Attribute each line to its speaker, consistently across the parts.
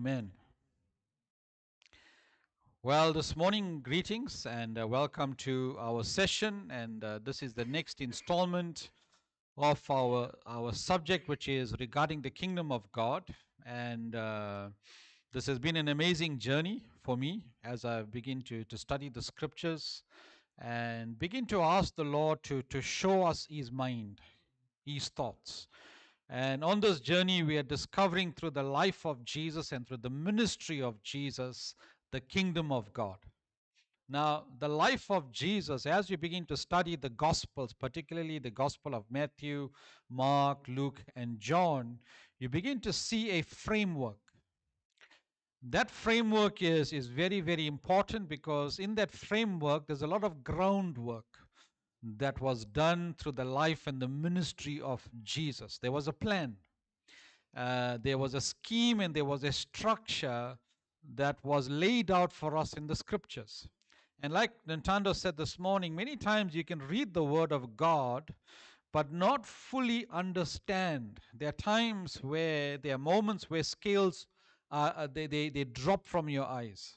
Speaker 1: Amen. Well, this morning, greetings and uh, welcome to our session. And uh, this is the next installment of our, our subject, which is regarding the kingdom of God. And uh, this has been an amazing journey for me as I begin to, to study the scriptures and begin to ask the Lord to, to show us His mind, His thoughts. And on this journey, we are discovering through the life of Jesus and through the ministry of Jesus the kingdom of God. Now, the life of Jesus, as you begin to study the Gospels, particularly the Gospel of Matthew, Mark, Luke, and John, you begin to see a framework. That framework is, is very, very important because in that framework, there's a lot of groundwork that was done through the life and the ministry of Jesus. There was a plan, uh, there was a scheme, and there was a structure that was laid out for us in the scriptures. And like Nintendo said this morning, many times you can read the word of God but not fully understand. There are times where there are moments where scales uh, they, they, they drop from your eyes.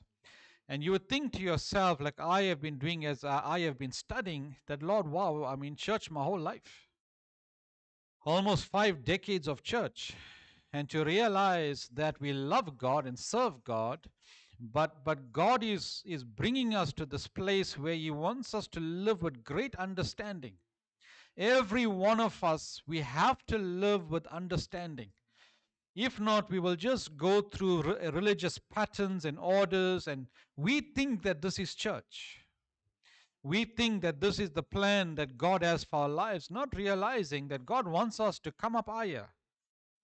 Speaker 1: And you would think to yourself, like I have been doing as uh, I have been studying, that Lord, wow, I'm in church my whole life. Almost five decades of church. And to realize that we love God and serve God, but, but God is, is bringing us to this place where He wants us to live with great understanding. Every one of us, we have to live with understanding. If not, we will just go through re- religious patterns and orders, and we think that this is church. We think that this is the plan that God has for our lives, not realizing that God wants us to come up higher.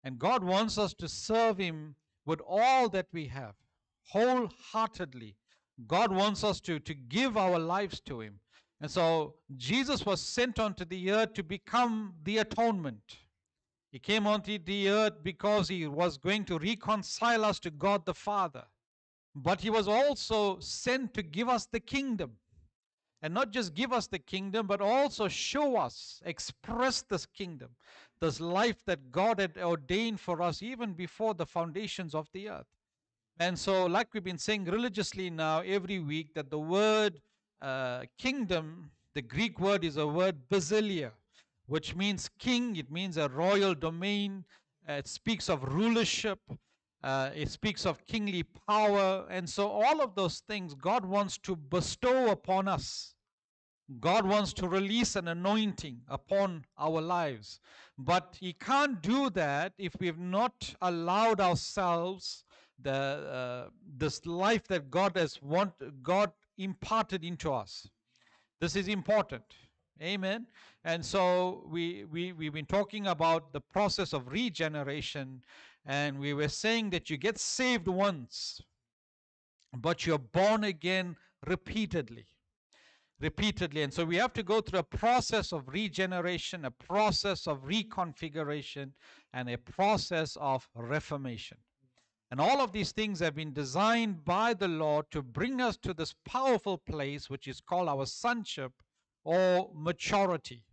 Speaker 1: And God wants us to serve Him with all that we have, wholeheartedly. God wants us to, to give our lives to Him. And so Jesus was sent onto the earth to become the atonement. He came onto the earth because he was going to reconcile us to God the Father. But he was also sent to give us the kingdom. And not just give us the kingdom, but also show us, express this kingdom, this life that God had ordained for us even before the foundations of the earth. And so, like we've been saying religiously now every week, that the word uh, kingdom, the Greek word is a word basileia which means king, it means a royal domain, uh, it speaks of rulership, uh, it speaks of kingly power. And so, all of those things God wants to bestow upon us. God wants to release an anointing upon our lives. But He can't do that if we've not allowed ourselves the, uh, this life that God has want, God imparted into us. This is important. Amen. And so we, we, we've been talking about the process of regeneration, and we were saying that you get saved once, but you're born again repeatedly. Repeatedly. And so we have to go through a process of regeneration, a process of reconfiguration, and a process of reformation. And all of these things have been designed by the Lord to bring us to this powerful place, which is called our sonship or maturity.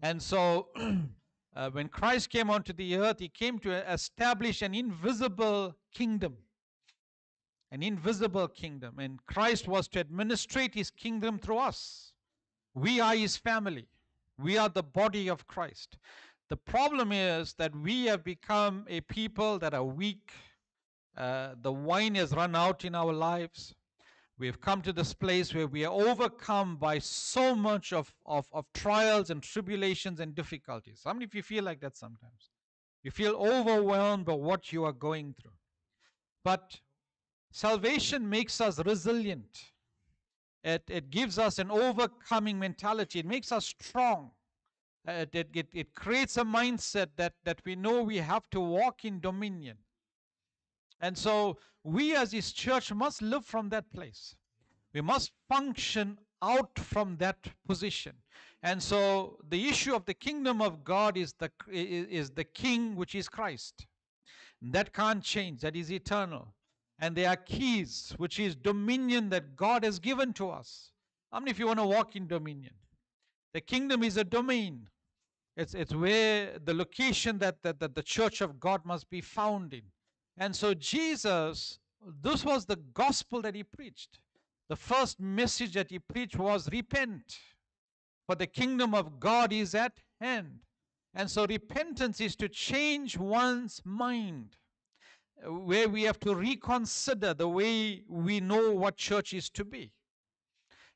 Speaker 1: And so, uh, when Christ came onto the earth, he came to establish an invisible kingdom. An invisible kingdom. And Christ was to administrate his kingdom through us. We are his family, we are the body of Christ. The problem is that we have become a people that are weak. Uh, the wine has run out in our lives. We've come to this place where we are overcome by so much of, of, of trials and tribulations and difficulties. How many of you feel like that sometimes? You feel overwhelmed by what you are going through. But salvation makes us resilient. It, it gives us an overcoming mentality. It makes us strong. It, it, it, it creates a mindset that, that we know we have to walk in dominion. And so we as his church must live from that place. We must function out from that position. And so the issue of the kingdom of God is the, is the king, which is Christ. That can't change, that is eternal. And there are keys, which is dominion that God has given to us. How many of you want to walk in dominion? The kingdom is a domain. It's, it's where the location that, that, that the church of God must be found in. And so, Jesus, this was the gospel that he preached. The first message that he preached was repent, for the kingdom of God is at hand. And so, repentance is to change one's mind, where we have to reconsider the way we know what church is to be.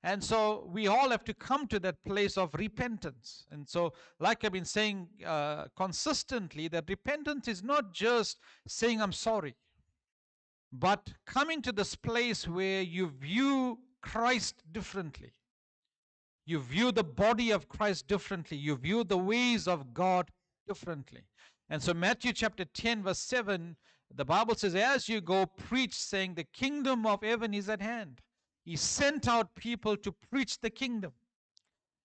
Speaker 1: And so we all have to come to that place of repentance. And so, like I've been saying uh, consistently, that repentance is not just saying, I'm sorry, but coming to this place where you view Christ differently. You view the body of Christ differently. You view the ways of God differently. And so, Matthew chapter 10, verse 7, the Bible says, As you go, preach, saying, The kingdom of heaven is at hand. He sent out people to preach the kingdom.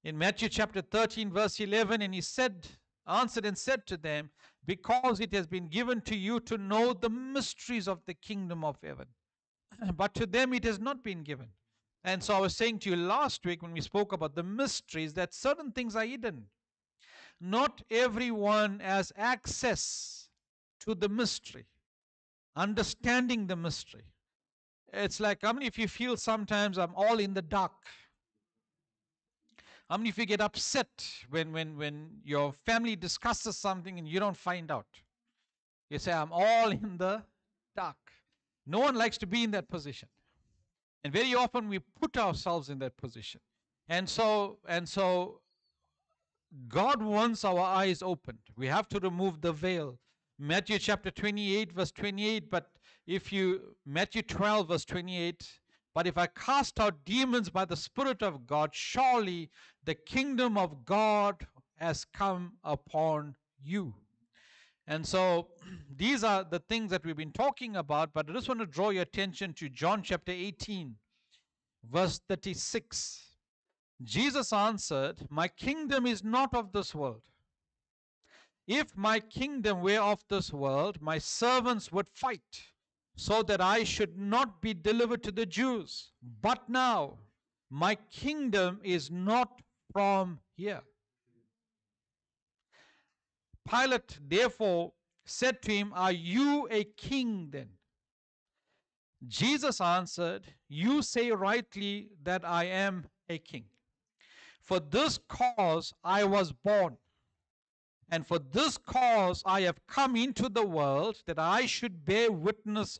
Speaker 1: In Matthew chapter 13, verse 11, and he said, answered and said to them, Because it has been given to you to know the mysteries of the kingdom of heaven. But to them it has not been given. And so I was saying to you last week when we spoke about the mysteries that certain things are hidden. Not everyone has access to the mystery, understanding the mystery. It's like how many of you feel sometimes I'm all in the dark? How many of you get upset when, when, when your family discusses something and you don't find out? You say, I'm all in the dark. No one likes to be in that position. And very often we put ourselves in that position. And so, and so God wants our eyes opened. We have to remove the veil. Matthew chapter 28, verse 28, but if you, Matthew 12, verse 28, but if I cast out demons by the Spirit of God, surely the kingdom of God has come upon you. And so these are the things that we've been talking about, but I just want to draw your attention to John chapter 18, verse 36. Jesus answered, My kingdom is not of this world. If my kingdom were of this world, my servants would fight so that I should not be delivered to the Jews. But now my kingdom is not from here. Pilate therefore said to him, Are you a king then? Jesus answered, You say rightly that I am a king. For this cause I was born and for this cause I have come into the world, that I should bear witness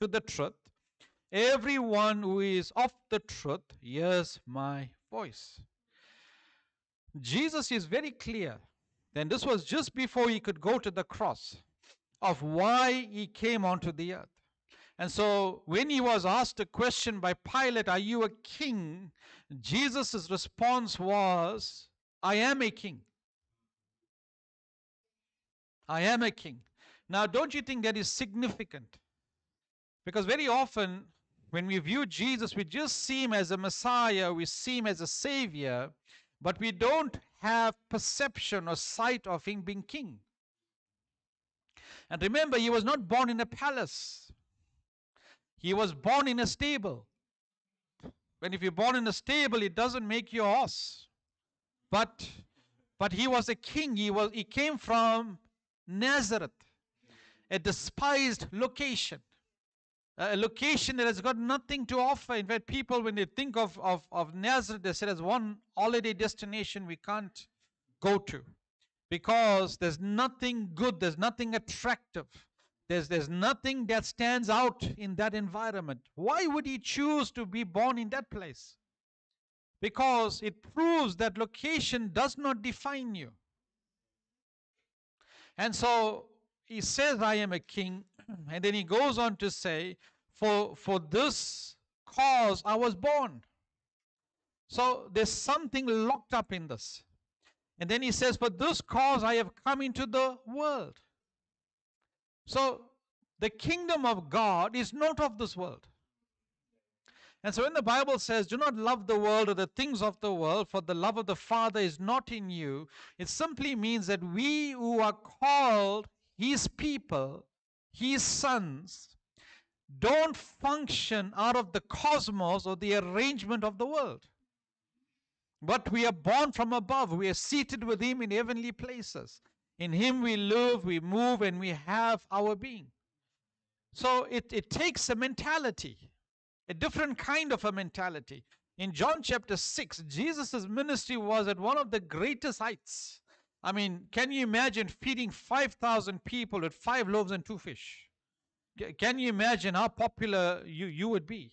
Speaker 1: to the truth. Everyone who is of the truth hears my voice. Jesus is very clear. Then this was just before he could go to the cross of why he came onto the earth. And so when he was asked a question by Pilate, Are you a king? Jesus' response was, I am a king. I am a king. Now, don't you think that is significant? Because very often, when we view Jesus, we just see him as a Messiah, we see him as a Savior, but we don't have perception or sight of him being king. And remember, he was not born in a palace, he was born in a stable. When if you're born in a stable, it doesn't make you a horse. But but he was a king. He was he came from Nazareth, a despised location, a location that has got nothing to offer. In fact, people, when they think of, of, of Nazareth, they say there's one holiday destination we can't go to because there's nothing good, there's nothing attractive. There's, there's nothing that stands out in that environment. Why would he choose to be born in that place? Because it proves that location does not define you. And so he says, I am a king. And then he goes on to say, For, for this cause I was born. So there's something locked up in this. And then he says, For this cause I have come into the world. So the kingdom of God is not of this world. And so when the Bible says, do not love the world or the things of the world, for the love of the Father is not in you, it simply means that we who are called His people, His sons, don't function out of the cosmos or the arrangement of the world. But we are born from above. We are seated with Him in heavenly places. In Him we live, we move, and we have our being. So it, it takes a mentality, a different kind of a mentality. In John chapter 6, Jesus' ministry was at one of the greatest heights. I mean, can you imagine feeding 5,000 people with five loaves and two fish? Can you imagine how popular you, you would be?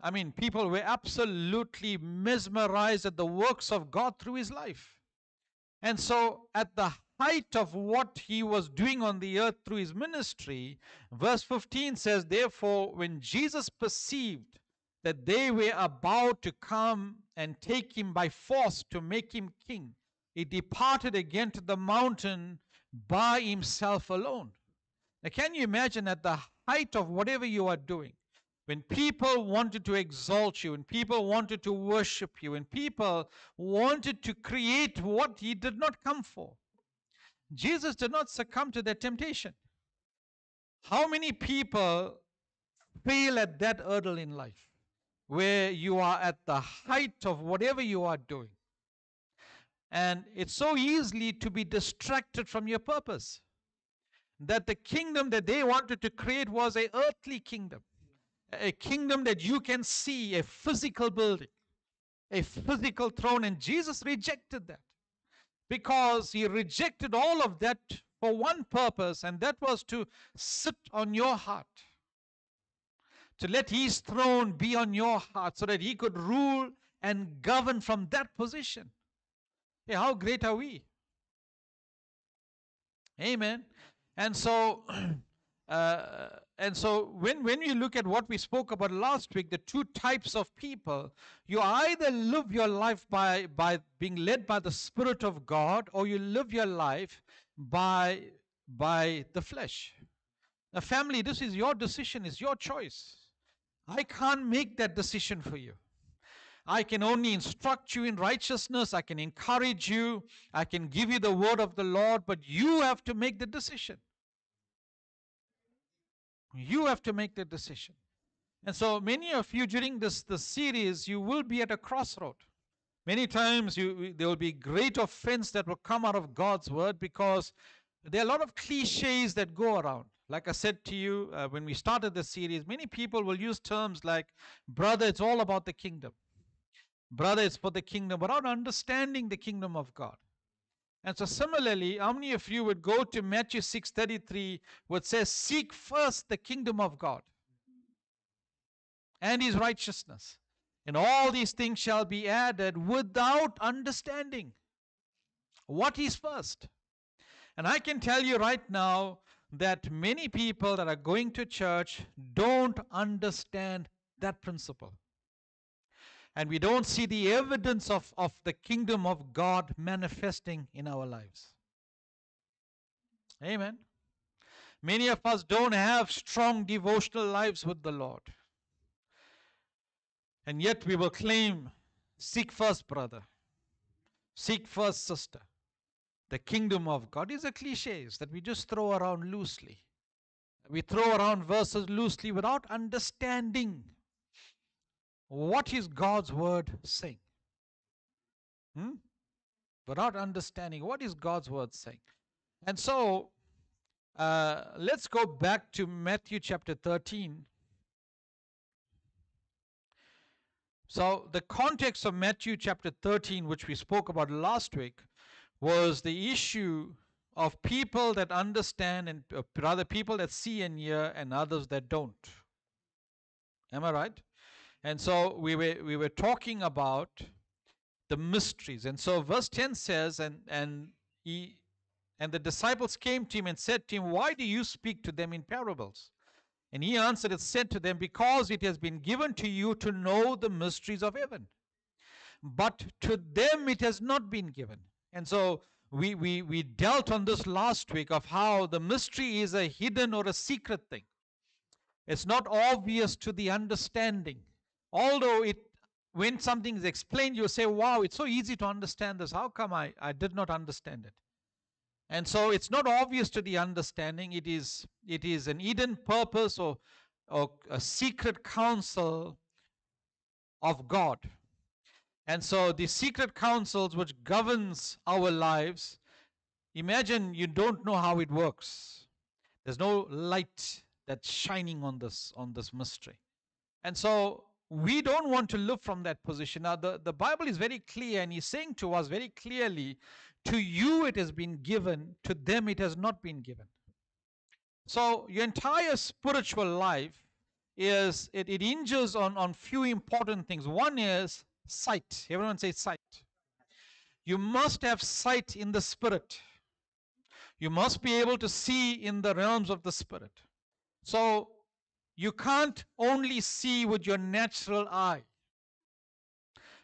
Speaker 1: I mean, people were absolutely mesmerized at the works of God through his life. And so, at the height of what he was doing on the earth through his ministry, verse 15 says, Therefore, when Jesus perceived that they were about to come and take him by force to make him king, he departed again to the mountain by himself alone. Now, can you imagine at the height of whatever you are doing, when people wanted to exalt you, when people wanted to worship you, when people wanted to create what he did not come for, Jesus did not succumb to that temptation. How many people fail at that hurdle in life where you are at the height of whatever you are doing? And it's so easily to be distracted from your purpose. That the kingdom that they wanted to create was a earthly kingdom a kingdom that you can see, a physical building, a physical throne. And Jesus rejected that because he rejected all of that for one purpose, and that was to sit on your heart. To let his throne be on your heart so that he could rule and govern from that position. Hey, how great are we? Amen. And so Uh, and so when, when you look at what we spoke about last week, the two types of people, you either live your life by, by being led by the Spirit of God or you live your life by, by the flesh. Now, family, this is your decision, it's your choice. I can't make that decision for you. I can only instruct you in righteousness. I can encourage you. I can give you the word of the Lord, but you have to make the decision. You have to make the decision. And so many of you during this, this series, you will be at a crossroad. Many times you, there will be great offense that will come out of God's word because there are a lot of cliches that go around. Like I said to you uh, when we started the series, many people will use terms like, brother, it's all about the kingdom. Brother, it's for the kingdom, without understanding the kingdom of God. And so similarly, how many of you would go to Matthew 6:33 which says seek first the kingdom of God and his righteousness and all these things shall be added without understanding what is first. And I can tell you right now that many people that are going to church don't understand that principle and we don't see the evidence of, of the kingdom of God manifesting in our lives. Amen. Many of us don't have strong devotional lives with the Lord. And yet we will claim seek first, brother, seek first, sister. The kingdom of God. is a cliches that we just throw around loosely. We throw around verses loosely without understanding what is God's word saying? Hmm? Understanding what is God's word saying. And so uh, let's go back to Matthew chapter 13. So, the context of Matthew chapter 13, which we spoke about last week, was the issue of people that understand and uh, rather people that see and hear and others that don't. Am I right? And so we were we were talking about the mysteries. And so verse 10 says, and and he and the disciples came to him and said to him, Why do you speak to them in parables? And he answered and said to them, Because it has been given to you to know the mysteries of heaven. But to them it has not been given. And so we, we, we dealt on this last week of how the mystery is a hidden or a secret thing. It's not obvious to the understanding although it when something is explained you say wow it's so easy to understand this. How come i, I did not understand it? And so it's not obvious to the understanding. It is it is an hidden purpose or, or a secret counsel of god. And so the secret counsels which governs our lives imagine you don't know how it works. There's no light that's shining on this on this mystery. And so we don't want to live from that position. Now, the, the Bible is very clear, and He's saying to us very clearly to you it has been given, to them it has not been given. So, your entire spiritual life is, it, it hinges on, on few important things. One is sight. Everyone say sight. You must have sight in the spirit. You must be able to see in the realms of the spirit. So, you can't only see with your natural eye.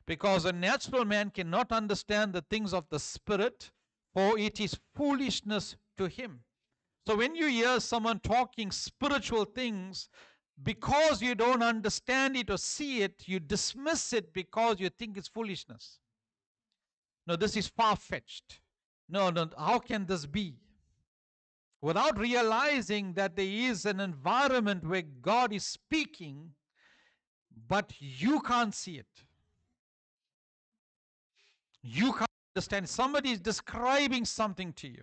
Speaker 1: Because a natural man cannot understand the things of the spirit for it is foolishness to him. So when you hear someone talking spiritual things because you don't understand it or see it you dismiss it because you think it's foolishness. No this is far fetched no no how can this be without realizing that there is an environment where God is speaking, but you can't see it. You can't understand. Somebody is describing something to you,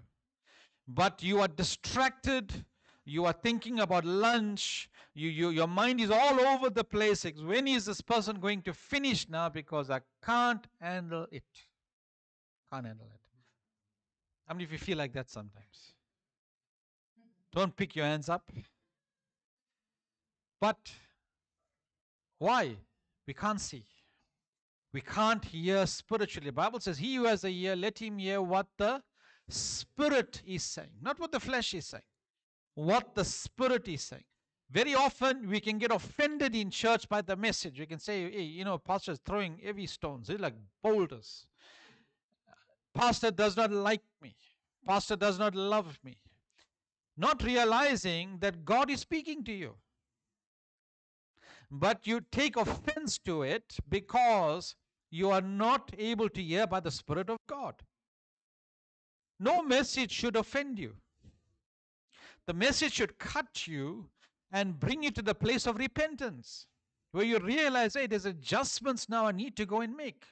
Speaker 1: but you are distracted. You are thinking about lunch. You, you, your mind is all over the place. When is this person going to finish now? Because I can't handle it. Can't handle it. How many of you feel like that sometimes? Don't pick your hands up. But why? We can't see. We can't hear spiritually. The Bible says, He who has a ear, let him hear what the Spirit is saying. Not what the flesh is saying. What the Spirit is saying. Very often we can get offended in church by the message. We can say, hey, you know, pastor is throwing heavy stones. They're like boulders. Pastor does not like me. Pastor does not love me not realizing that God is speaking to you. But you take offense to it because you are not able to hear by the Spirit of God. No message should offend you. The message should cut you and bring you to the place of repentance where you realize, hey, there's adjustments now I need to go and make.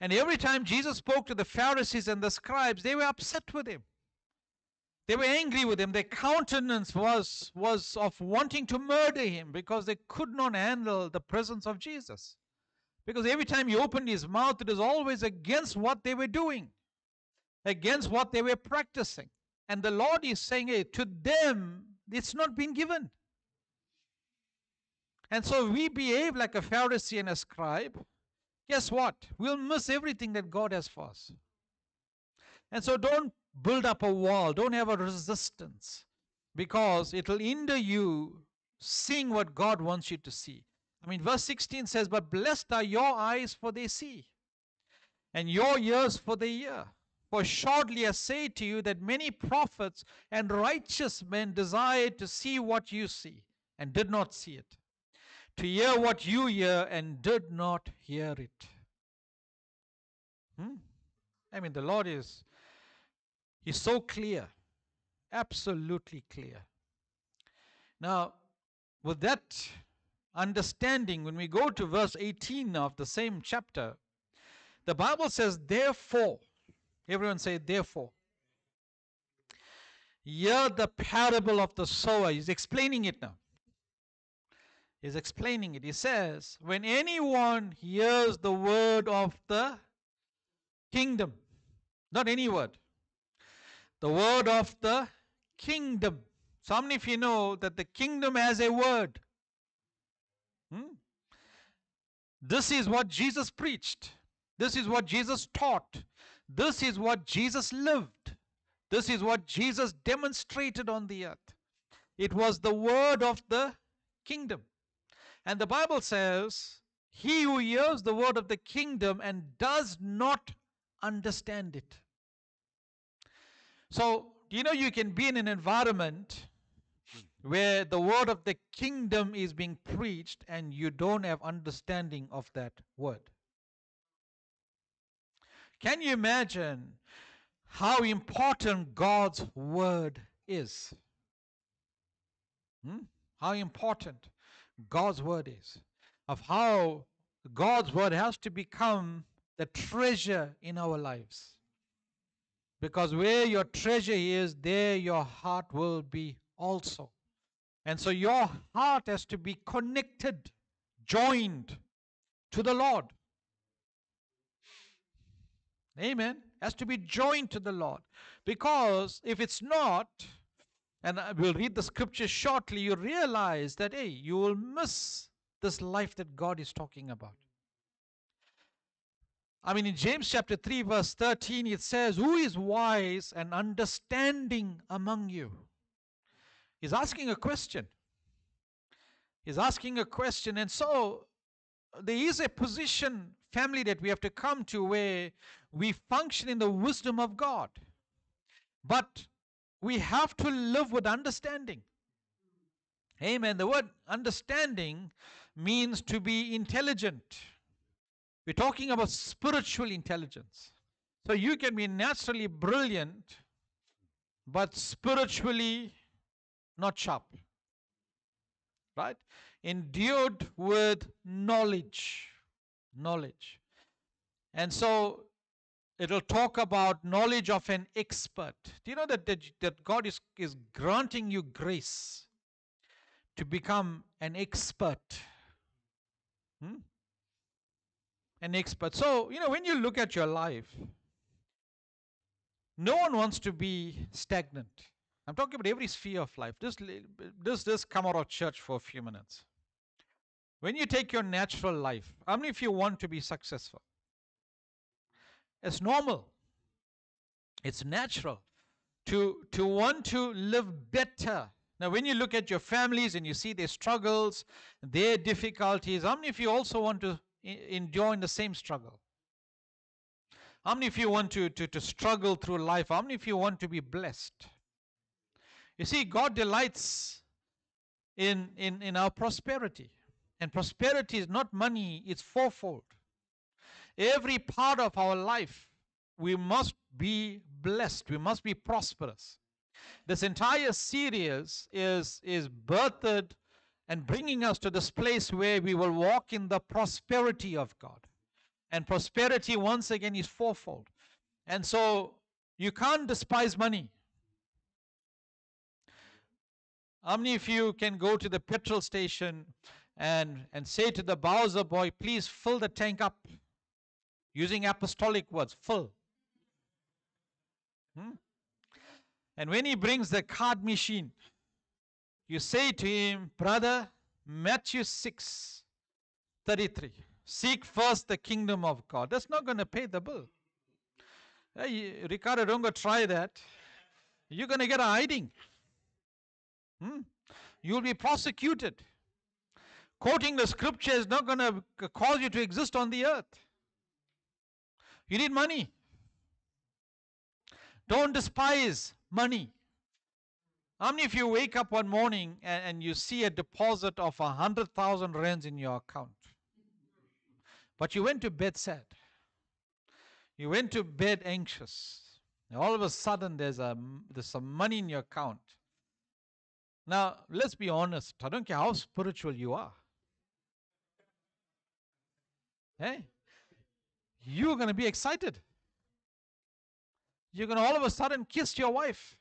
Speaker 1: And every time Jesus spoke to the Pharisees and the scribes, they were upset with him. They were angry with him. Their countenance was, was of wanting to murder him because they could not handle the presence of Jesus. Because every time he opened his mouth, it was always against what they were doing, against what they were practicing. And the Lord is saying, hey, to them, it's not been given. And so we behave like a Pharisee and a scribe. Guess what? We'll miss everything that God has for us. And so don't build up a wall, don't have a resistance because it'll hinder you seeing what God wants you to see. I mean, verse 16 says, But blessed are your eyes, for they see, and your ears, for they hear. For shortly I say to you that many prophets and righteous men desired to see what you see, and did not see it, to hear what you hear, and did not hear it. Hmm? I mean, the Lord is is so clear, absolutely clear. Now, with that understanding, when we go to verse 18 of the same chapter, the Bible says, Therefore, everyone say, Therefore. Hear the parable of the sower. He's explaining it now. He's explaining it. He says, When anyone hears the word of the kingdom, not any word, the word of the kingdom. So, how many of you know that the kingdom has a word? Hmm? This is what Jesus preached. This is what Jesus taught. This is what Jesus lived. This is what Jesus demonstrated on the earth. It was the word of the kingdom. And the Bible says, He who hears the word of the kingdom and does not understand it. So, you know, you can be in an environment where the word of the kingdom is being preached and you don't have understanding of that word. Can you imagine how important God's word is? Hmm? How important God's word is. Of how God's word has to become the treasure in our lives. Because where your treasure is, there your heart will be also. And so your heart has to be connected, joined to the Lord. Amen. Has to be joined to the Lord. Because if it's not, and we'll read the scripture shortly, you realize that, hey, you will miss this life that God is talking about. I mean, in James chapter 3, verse 13, it says, Who is wise and understanding among you? He's asking a question. He's asking a question. And so there is a position, family, that we have to come to where we function in the wisdom of God. But we have to live with understanding. Amen. The word understanding means to be intelligent. We're talking about spiritual intelligence. So you can be naturally brilliant, but spiritually not sharp. Right? Endued with knowledge. Knowledge. And so it'll talk about knowledge of an expert. Do you know that, that, that God is, is granting you grace to become an expert? Hmm? An expert. So, you know, when you look at your life, no one wants to be stagnant. I'm talking about every sphere of life. Just, just, just come out of church for a few minutes. When you take your natural life, how many of you want to be successful? It's normal. It's natural to, to want to live better. Now, when you look at your families and you see their struggles, their difficulties, how many of you also want to endure in the same struggle? How many of you want to, to, to struggle through life? How many of you want to be blessed? You see, God delights in, in, in our prosperity. And prosperity is not money, it's fourfold. Every part of our life, we must be blessed, we must be prosperous. This entire series is, is birthed and bringing us to this place where we will walk in the prosperity of God. And prosperity, once again, is fourfold. And so you can't despise money. How many of you can go to the petrol station and, and say to the Bowser boy, please fill the tank up? using apostolic words, full. Hmm? And when he brings the card machine, you say to him, Brother, Matthew 6 33. Seek first the kingdom of God. That's not going to pay the bill. Hey, Ricardo, don't go try that. You're going to get a hiding. Hmm? You'll be prosecuted. Quoting the scripture is not going to cause you to exist on the earth. You need money. Don't despise money. How many of you wake up one morning and, and you see a deposit of a hundred thousand rands in your account? But you went to bed sad. You went to bed anxious. All of a sudden there's a there's some money in your account. Now let's be honest. I don't care how spiritual you are. Hey, you're going to be excited. You're going to all of a sudden kiss your wife,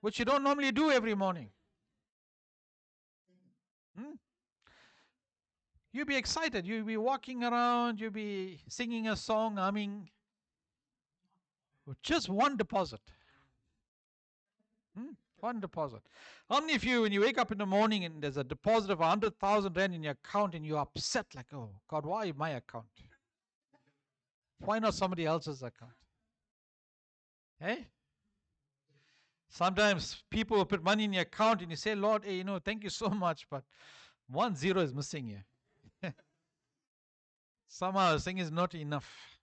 Speaker 1: which you don't normally do every morning. Hmm? You'll be excited. You'll be walking around. You'll be singing a song, humming. With just one deposit. Hmm? One deposit. How many of you, when you wake up in the morning and there's a deposit of 100,000 Rand in your account and you're upset, like, oh, God, why my account? Why not somebody else's account? Hey? Sometimes people put money in your account and you say, Lord, hey, you know, thank you so much, but one zero is missing here. Somehow the thing is not enough.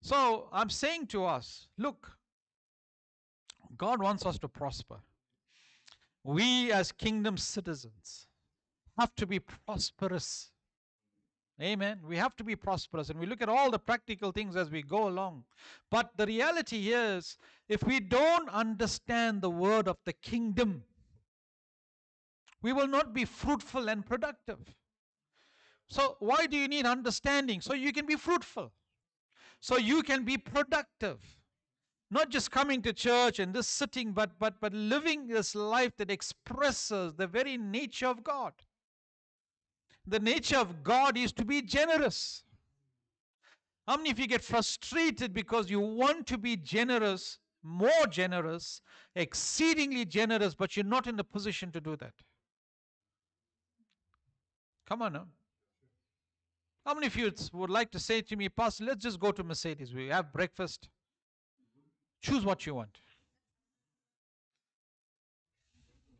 Speaker 1: So I'm saying to us, look, God wants us to prosper. We as kingdom citizens have to be prosperous Amen. We have to be prosperous and we look at all the practical things as we go along. But the reality is, if we don't understand the word of the kingdom, we will not be fruitful and productive. So, why do you need understanding? So you can be fruitful, so you can be productive. not just coming to church and just sitting, but, but, but living this life that expresses the very nature of God. The nature of God is to be generous. How many of you get frustrated because you want to be generous, more generous, exceedingly generous, but you're not in the position to do that? Come on now. How many of you would like to say to me, Pastor, let's just go to Mercedes. We have breakfast. Choose what you want.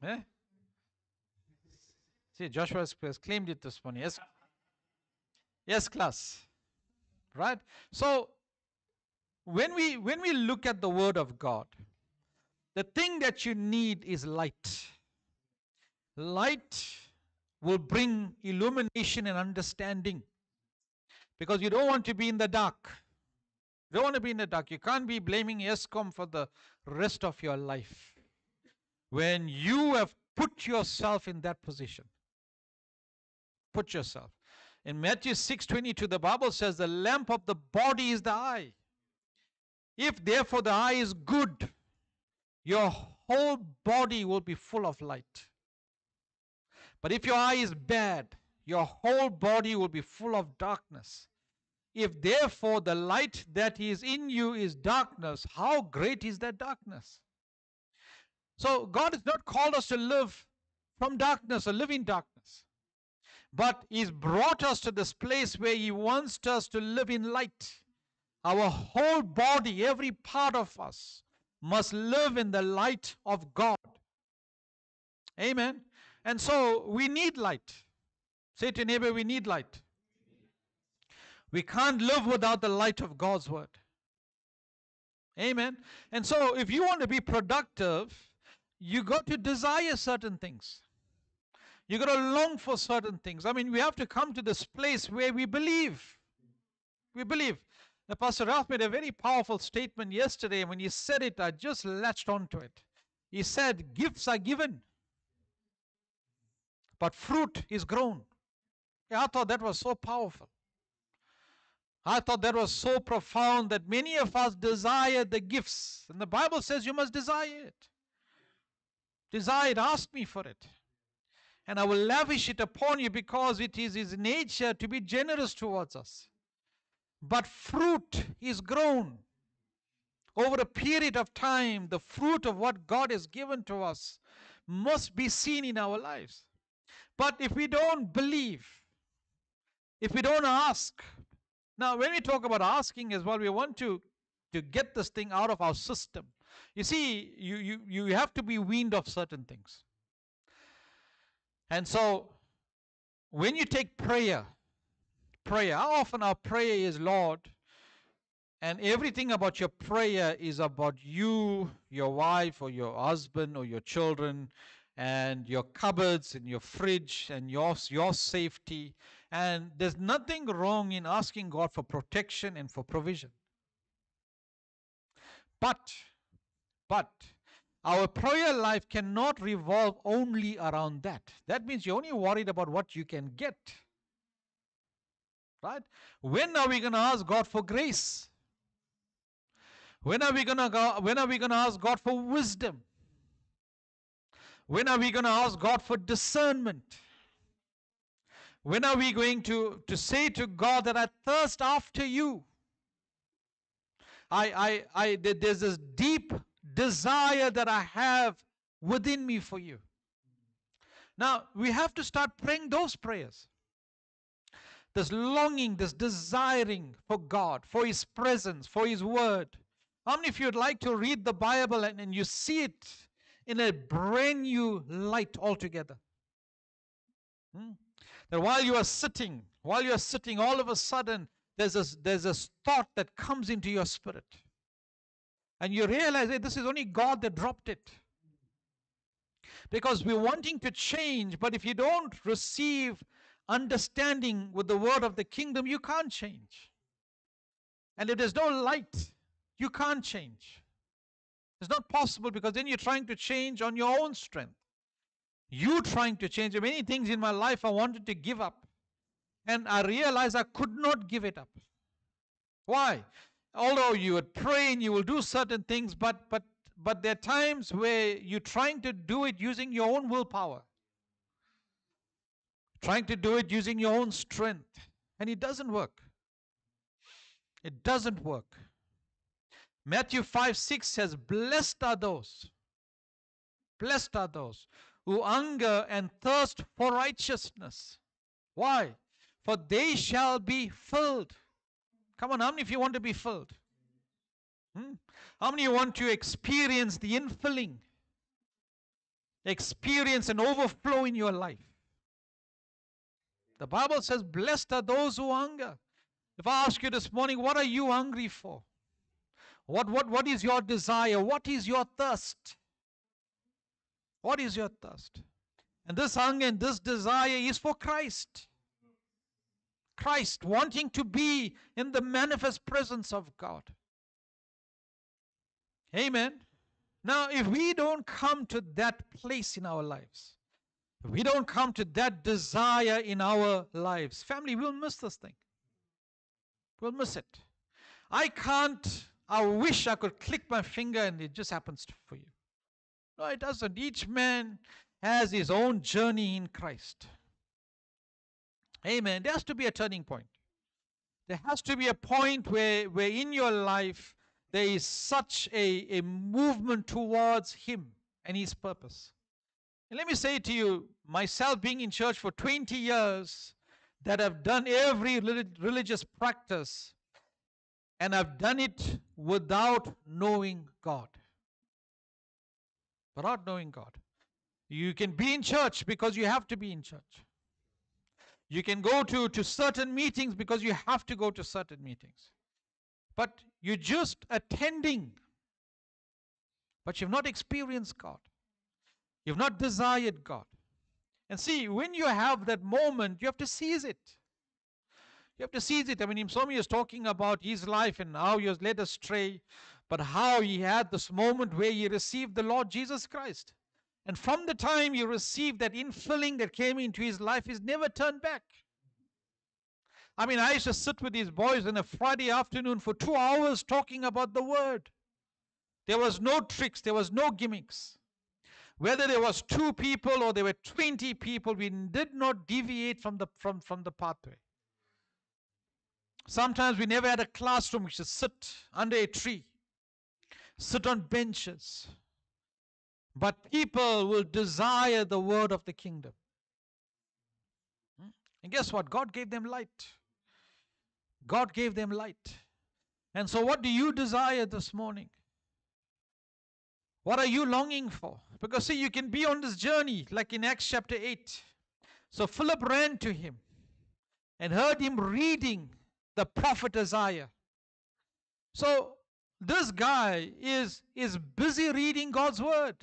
Speaker 1: Eh? See, Joshua has claimed it this morning. Yes, yes, class. Right? So when we when we look at the word of God, the thing that you need is light. Light will bring illumination and understanding. Because you don't want to be in the dark. You don't want to be in the dark. You can't be blaming Eskom for the rest of your life. When you have put yourself in that position, put yourself. In Matthew 6:22, the Bible says, The lamp of the body is the eye. If therefore the eye is good, your whole body will be full of light. But if your eye is bad, your whole body will be full of darkness. If therefore the light that is in you is darkness, how great is that darkness? So God has not called us to live from darkness or live in darkness, but He's brought us to this place where He wants us to live in light. Our whole body, every part of us, must live in the light of God. Amen. And so we need light. Say to neighbor, we need light. We can't live without the light of God's word. Amen. And so, if you want to be productive, you got to desire certain things. You got to long for certain things. I mean, we have to come to this place where we believe. We believe. The Pastor Ralph made a very powerful statement yesterday. When he said it, I just latched onto it. He said, Gifts are given, but fruit is grown. I thought that was so powerful. I thought that was so profound that many of us desire the gifts. And the Bible says you must desire it. Desire it, ask me for it. And I will lavish it upon you because it is His nature to be generous towards us. But fruit is grown over a period of time. The fruit of what God has given to us must be seen in our lives. But if we don't believe, if we don't ask, now, when we talk about asking as well, we want to, to get this thing out of our system. You see, you, you, you have to be weaned of certain things. And so, when you take prayer, prayer, how often our prayer is, Lord, and everything about your prayer is about you, your wife, or your husband, or your children, and your cupboards, and your fridge, and your, your safety, and there's nothing wrong in asking God for protection and for provision. But, but, our prayer life cannot revolve only around that. That means you're only worried about what you can get. Right? When are we going to ask God for grace? When are we going to when are we going to ask God for wisdom? When are we going to ask God for discernment? When are we going to, to say to God that I thirst after you? I, I, I, there's this deep desire that I have within me for you. Now, we have to start praying those prayers. This longing, this desiring for God, for His presence, for His word. How many of you would like to read the Bible and, and you see it in a brand new light altogether? Hmm? that while you are sitting, while you are sitting, all of a sudden there's a, there's a thought that comes into your spirit. And you realize hey, this is only God that dropped it. Because we're wanting to change, but if you don't receive understanding with the word of the kingdom, you can't change. And if there's no light, you can't change. It's not possible because then you're trying to change on your own strength you trying to change. Many things in my life I wanted to give up. And I realized I could not give it up. Why? Although you would pray and you will do certain things, but but but there are times where you're trying to do it using your own willpower, trying to do it using your own strength, and it doesn't work. It doesn't work. Matthew 5 6 says, Blessed are those, blessed are those who hunger and thirst for righteousness. Why? For they shall be filled. Come on, how many of you want to be filled? Hmm? How many want to experience the infilling? Experience an overflow in your life. The Bible says, Blessed are those who hunger. If I ask you this morning, what are you hungry for? What, what, what is your desire? What is your thirst? What is your thirst? And this hunger and this desire is for Christ. Christ, wanting to be in the manifest presence of God. Amen. Now, if we don't come to that place in our lives, if we don't come to that desire in our lives, family, we'll miss this thing. We'll miss it. I can't, I wish I could click my finger and it just happens for you. No, it doesn't. Each man has his own journey in Christ. Amen. There has to be a turning point. There has to be a point where, where in your life there is such a, a movement towards Him and His purpose. And let me say to you, myself being in church for 20 years, that I've done every religious practice and I've done it without knowing God. Without knowing God. You can be in church because you have to be in church. You can go to, to certain meetings because you have to go to certain meetings. But you're just attending. But you've not experienced God. You've not desired God. And see, when you have that moment, you have to seize it. You have to seize it. I mean, Imsomi is talking about his life and how he was led astray, but how he had this moment where he received the Lord Jesus Christ. And from the time you received that infilling that came into his life, he's never turned back. I mean, I used to sit with these boys on a Friday afternoon for two hours talking about the word. There was no tricks, there was no gimmicks. Whether there was two people or there were 20 people, we did not deviate from the, from, from the pathway. Sometimes we never had a classroom. We should sit under a tree, sit on benches, but people will desire the word of the kingdom. Hmm? And guess what? God gave them light. God gave them light. And so, what do you desire this morning? What are you longing for? Because, see, you can be on this journey, like in Acts chapter 8. So, Philip ran to him and heard him reading the prophet Isaiah. So, this guy is, is busy reading God's word.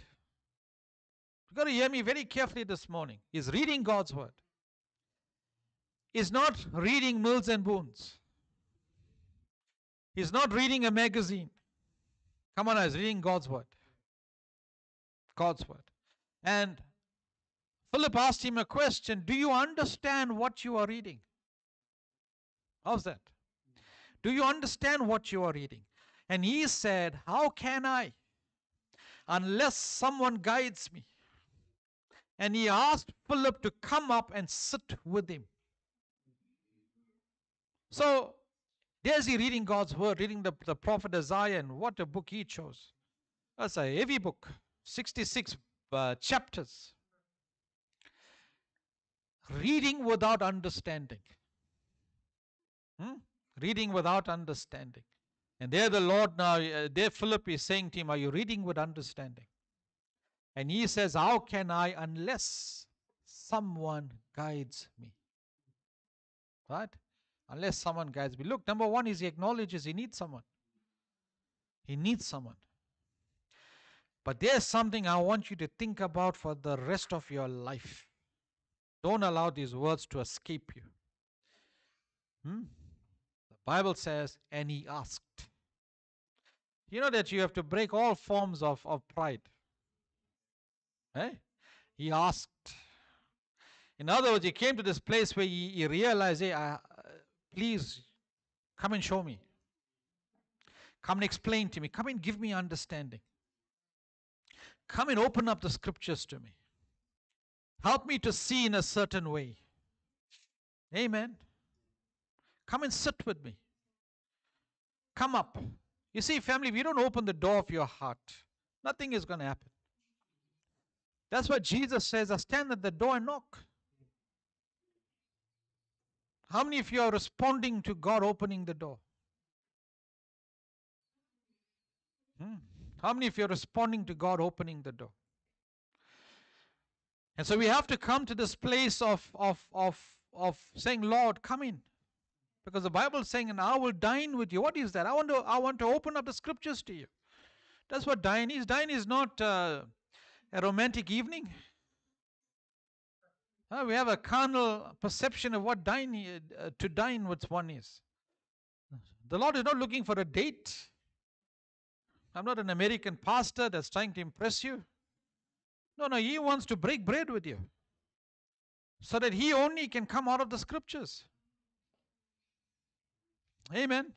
Speaker 1: You've got to hear me very carefully this morning. He's reading God's word. He's not reading Mills and Boons. He's not reading a magazine. Come on, he's reading God's word. God's word. And Philip asked him a question Do you understand what you are reading? How's that? Do you understand what you are reading? And he said, How can I? Unless someone guides me and he asked Philip to come up and sit with him. So there's he reading God's word, reading the, the prophet Isaiah, and what a book he chose. That's a heavy book, 66 uh, chapters. Reading without understanding. Hmm? Reading without understanding. And there the Lord now, uh, there Philip is saying to him, Are you reading with understanding? And he says, How can I unless someone guides me? Right? Unless someone guides me. Look, number one is he acknowledges he needs someone. He needs someone. But there's something I want you to think about for the rest of your life. Don't allow these words to escape you. Hmm? The Bible says, and he asked. You know that you have to break all forms of, of pride. Eh? He asked. In other words, he came to this place where he, he realized, hey, uh, please come and show me. Come and explain to me. Come and give me understanding. Come and open up the scriptures to me. Help me to see in a certain way. Amen. Come and sit with me. Come up. You see, family, if you don't open the door of your heart, nothing is going to happen. That's what Jesus says I stand at the door and knock. How many of you are responding to God opening the door? Hmm. How many of you are responding to God opening the door? And so we have to come to this place of, of, of, of saying, Lord, come in. Because the Bible is saying, and I will dine with you. What is that? I want to, I want to open up the scriptures to you. That's what dine is. Dine is not uh, a romantic evening. Uh, we have a carnal perception of what dine, uh, to dine with one is. The Lord is not looking for a date. I'm not an American pastor that's trying to impress you. No, no, He wants to break bread with you so that He only can come out of the scriptures. Amen.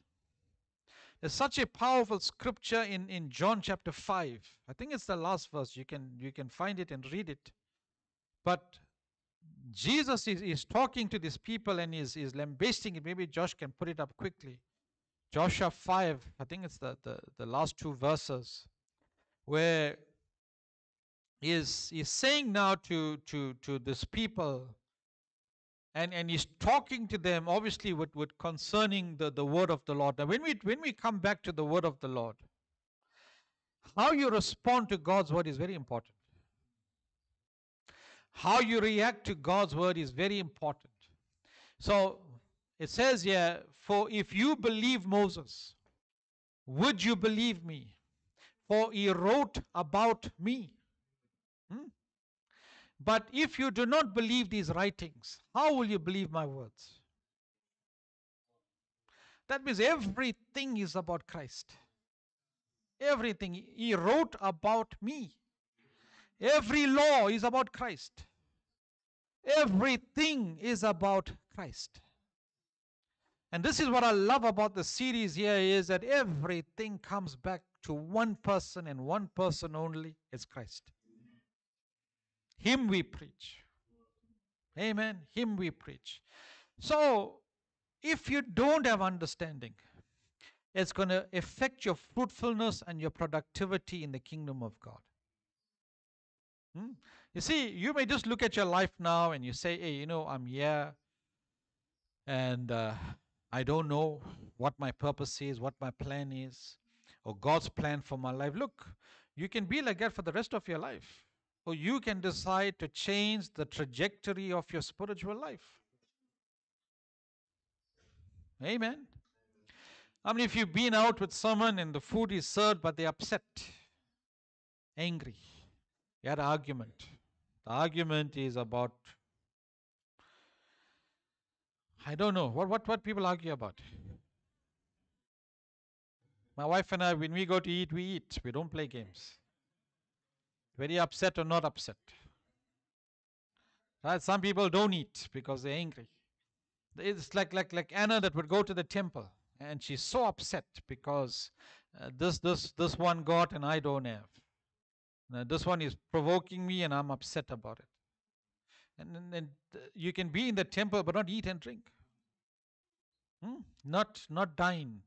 Speaker 1: There's such a powerful scripture in, in John chapter 5. I think it's the last verse. You can you can find it and read it. But Jesus is, is talking to these people and is, is lambasting it. Maybe Josh can put it up quickly. Joshua 5, I think it's the, the, the last two verses, where he is, is saying now to, to, to this people, and, and he's talking to them obviously with, with concerning the, the word of the Lord. Now when we when we come back to the word of the Lord, how you respond to God's word is very important. How you react to God's word is very important. So it says here, For if you believe Moses, would you believe me? For he wrote about me. Hmm? But if you do not believe these writings, how will you believe my words? That means everything is about Christ. Everything. He wrote about me. Every law is about Christ. Everything is about Christ. And this is what I love about the series here is that everything comes back to one person and one person only is Christ. Him we preach. Amen. Him we preach. So, if you don't have understanding, it's going to affect your fruitfulness and your productivity in the kingdom of God. Hmm? You see, you may just look at your life now and you say, hey, you know, I'm here and uh, I don't know what my purpose is, what my plan is, or God's plan for my life. Look, you can be like that for the rest of your life or you can decide to change the trajectory of your spiritual life. Amen. I mean, if you've been out with someone and the food is served, but they're upset, angry, you had an argument. The argument is about, I don't know, what, what, what people argue about. My wife and I, when we go to eat, we eat. We don't play games very upset or not upset. Right? Some people don't eat because they're angry. It's like, like, like Hannah that would go to the temple and she's so upset because uh, this, this, this one got and I don't have. Now, this one is provoking me and I'm upset about it. And, and, and you can be in the temple but not eat and drink. Hmm? Not, not dine.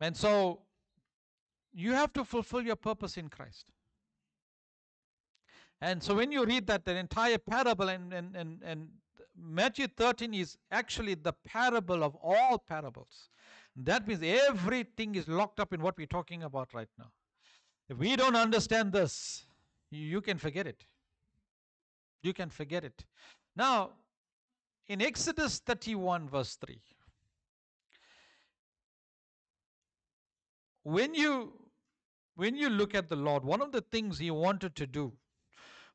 Speaker 1: And so you have to fulfill your purpose in Christ. And so when you read that, the entire parable and, and, and, and Matthew 13 is actually the parable of all parables. That means everything is locked up in what we're talking about right now. If we don't understand this, you can forget it. You can forget it. Now, in Exodus 31, verse 3, when you when you look at the Lord, one of the things he wanted to do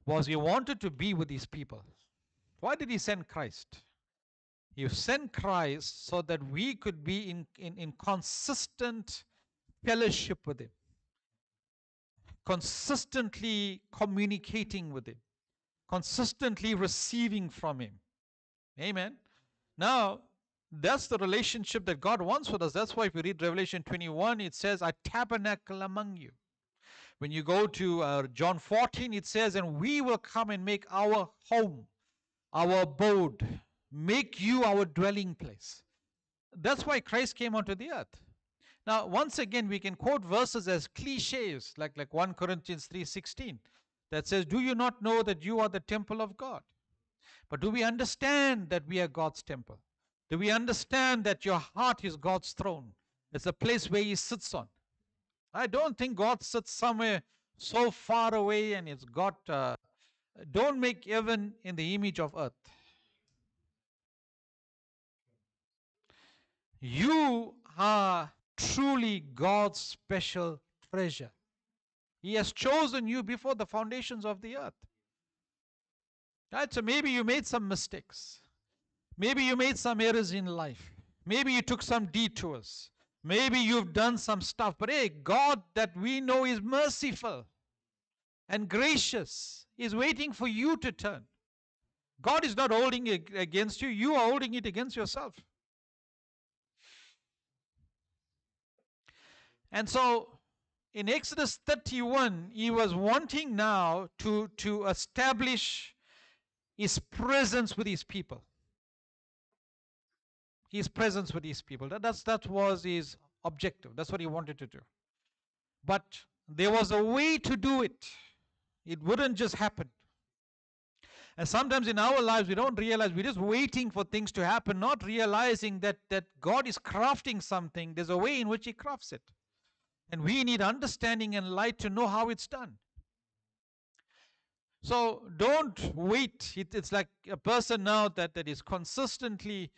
Speaker 1: was he wanted to be with these people. Why did he send Christ? He sent Christ so that we could be in, in, in consistent fellowship with him, consistently communicating with him, consistently receiving from him. Amen. Now, That's the relationship that God wants with us. That's why if you read Revelation 21, it says, I tabernacle among you. When you go to uh, John 14, it says, And we will come and make our home, our abode, make you our dwelling place. That's why Christ came onto the earth. Now, once again, we can quote verses as cliches, like, like 1 Corinthians 3.16, that says, Do you not know that you are the temple of God? But do we understand that we are God's temple? Do we understand that your heart is God's throne? It's a place where He sits on. I don't think God sits somewhere so far away and it's got. Uh, don't make heaven in the image of earth. You are truly God's special treasure. He has chosen you before the foundations of the earth. Right? So maybe you made some mistakes. Maybe you made some errors in life. Maybe you took some detours. Maybe you've done some stuff. But hey, God that we know is merciful and gracious is waiting for you to turn. God is not holding it against you, you are holding it against yourself. And so in Exodus 31, he was wanting now to, to establish his presence with his people. His presence with his people. That, that's, that was his objective. That's what he wanted to do. But there was a way to do it, it wouldn't just happen. And sometimes in our lives, we don't realize we're just waiting for things to happen, not realizing that, that God is crafting something. There's a way in which He crafts it. And we need understanding and light to know how it's done. So don't wait. It, it's like a person now that, that is consistently,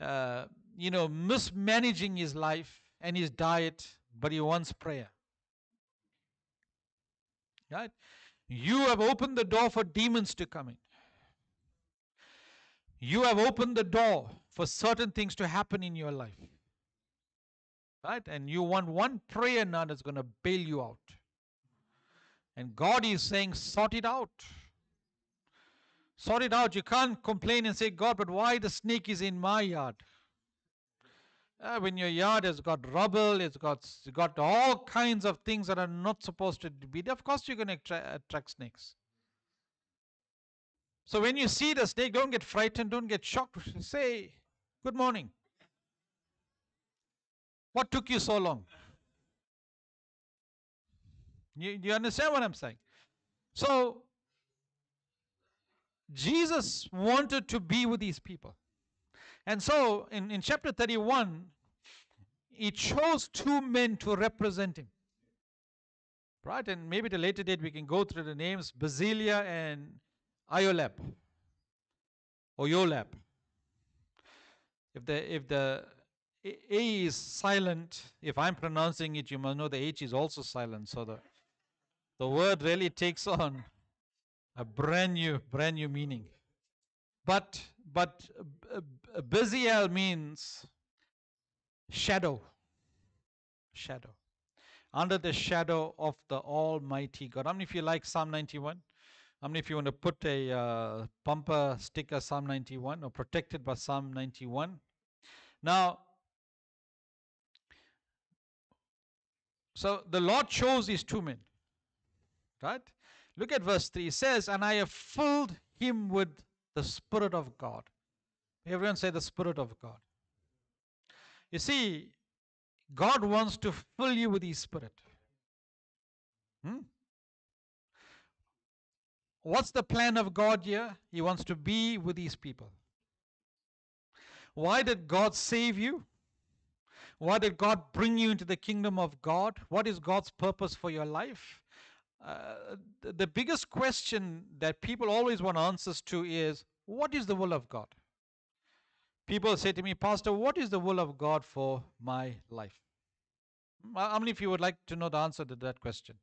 Speaker 1: uh, you know, mismanaging his life and his diet, but he wants prayer. Right? You have opened the door for demons to come in. You have opened the door for certain things to happen in your life. Right? And you want one prayer now that's going to bail you out. And God is saying, sort it out. Sort it out. You can't complain and say, God, but why the snake is in my yard? Uh, when your yard has got rubble, it's got, it's got all kinds of things that are not supposed to be there, of course you're going to attra- attract snakes. So when you see the snake, don't get frightened, don't get shocked. Say, Good morning. What took you so long? You, you understand what I'm saying? So, Jesus wanted to be with these people. And so, in, in chapter 31, he chose two men to represent him. Right? And maybe at a later date we can go through the names Basilia and Iolab. Or. If the if the a is silent. If I'm pronouncing it, you must know the H is also silent. So the, the word really takes on a brand new, brand new meaning. But but uh, Beziel means shadow. Shadow. Under the shadow of the Almighty God. How many of you like Psalm 91? How many of you want to put a uh, bumper sticker Psalm 91 or protected by Psalm 91? Now, So the Lord chose these two men. Right? Look at verse 3. It says, And I have filled him with the Spirit of God. Everyone say the Spirit of God. You see, God wants to fill you with His Spirit. Hmm? What's the plan of God here? He wants to be with His people. Why did God save you? Why did God bring you into the kingdom of God? What is God's purpose for your life? Uh, the, biggest question that people always want answers to is what is the will of God? People say to me, Pastor, what is the will of God for my life? How many of you would like to know the answer to that question?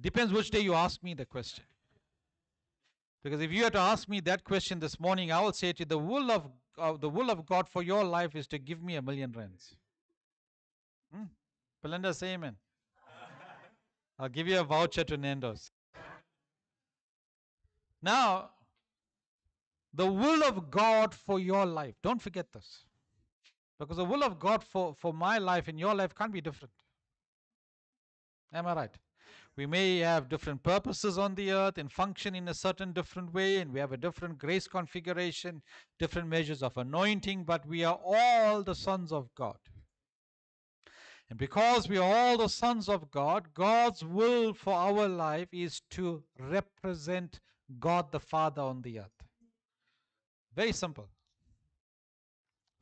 Speaker 1: Depends which day you ask me the question. Because if you had to ask me that question this morning, I will say to you, the will of uh, the will of God for your life is to give me a million rands. Hmm? Belinda, say amen. I'll give you a voucher to Nando's. Now, the will of God for your life. Don't forget this. Because the will of God for, for my life and your life can't be different. Am I right? We may have different purposes on the earth and function in a certain different way, and we have a different grace configuration, different measures of anointing, but we are all the sons of God. And because we are all the sons of God, God's will for our life is to represent God the Father on the earth. Very simple.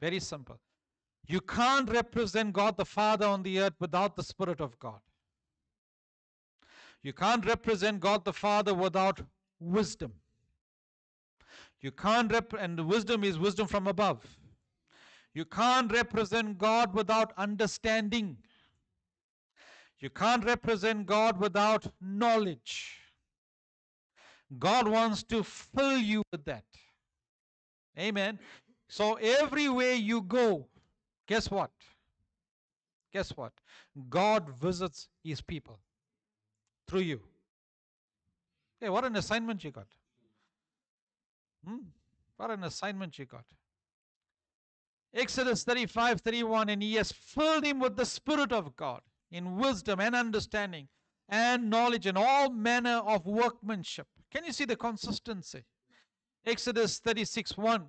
Speaker 1: Very simple. You can't represent God the Father on the earth without the Spirit of God. You can't represent God the Father without wisdom. You can't rep and wisdom is wisdom from above. You can't represent God without understanding. You can't represent God without knowledge. God wants to fill you with that. Amen. So everywhere you go, guess what? Guess what? God visits his people through you. Hey, what an assignment you got. Hmm? What an assignment you got. Exodus 35 31, and he has filled him with the Spirit of God in wisdom and understanding and knowledge and all manner of workmanship. Can you see the consistency? Exodus 36 1.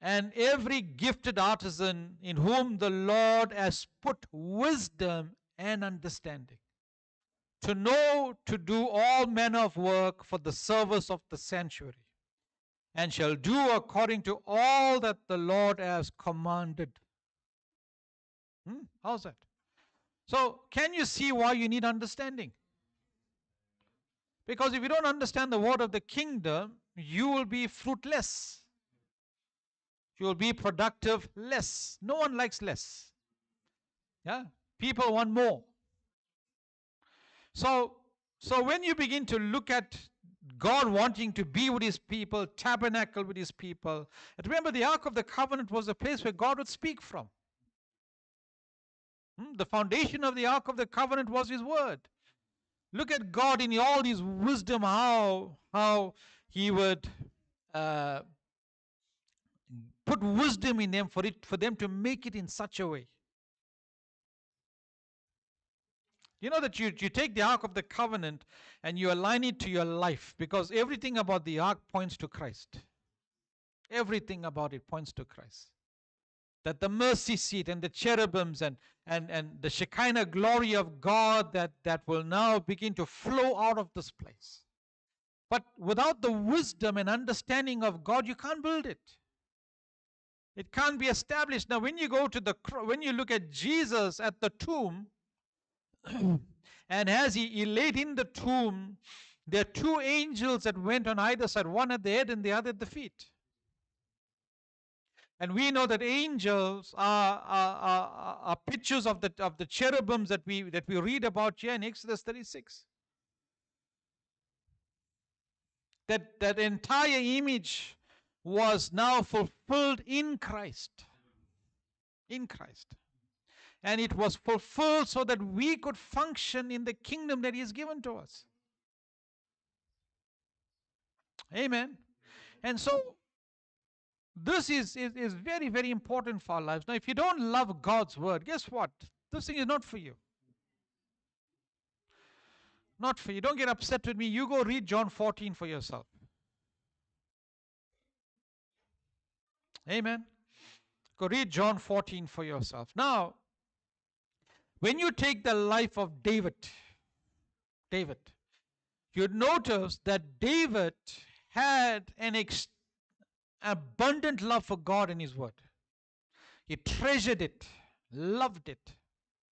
Speaker 1: And every gifted artisan in whom the Lord has put wisdom and understanding, to know to do all manner of work for the service of the sanctuary, and shall do according to all that the Lord has commanded. Hmm? How's that? So, can you see why you need understanding? Because if you don't understand the word of the kingdom, you will be fruitless. You will be productive less. No one likes less. Yeah? People want more. So, so when you begin to look at God wanting to be with his people, tabernacle with his people, and remember the Ark of the Covenant was a place where God would speak from. Hmm? The foundation of the Ark of the Covenant was his word. Look at God in all his wisdom, how, how he would uh, put wisdom in them for, it, for them to make it in such a way. You know that you, you take the Ark of the Covenant and you align it to your life because everything about the Ark points to Christ. Everything about it points to Christ. That the mercy seat and the cherubims and, and, and the Shekinah glory of God that, that will now begin to flow out of this place. But without the wisdom and understanding of God, you can't build it. It can't be established. Now, when you go to the when you look at Jesus at the tomb, and as he, he laid in the tomb, there are two angels that went on either side, one at the head and the other at the feet. And we know that angels are, are, are, are, pictures of the, of the cherubims that we, that we read about here in Exodus 36. That, that entire image was now fulfilled in Christ. In Christ and it was fulfilled so that we could function in the kingdom that He has given to us. Amen. And so, this is, is, is very, very important for our lives. Now, if you don't love God's word, guess what? This thing is not for you. Not for you. Don't get upset with me. You go read John 14 for yourself. Amen. Go read John 14 for yourself. Now, when you take the life of David, David, you notice that David had an ex- abundant love for God and His Word. He treasured it, loved it,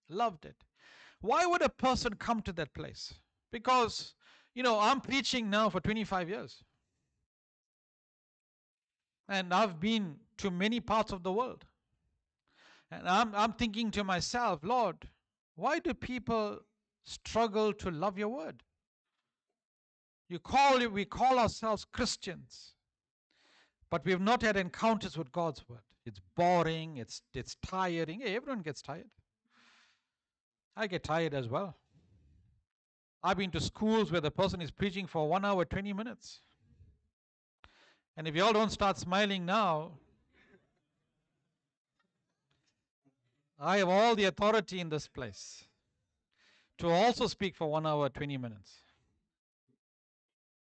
Speaker 1: loved it. Why would a person come to that place? Because, you know, I'm preaching now for 25 years. And I've been to many parts of the world. And I'm, I'm thinking to myself, Lord, why do people struggle to love your word? You call we call ourselves Christians, but we have not had encounters with God's word. It's boring, it's it's tiring. Hey, everyone gets tired. I get tired as well. I've been to schools where the person is preaching for one hour, 20 minutes. And if you all don't start smiling now, I have all the authority in this place to also speak for one hour, 20 minutes.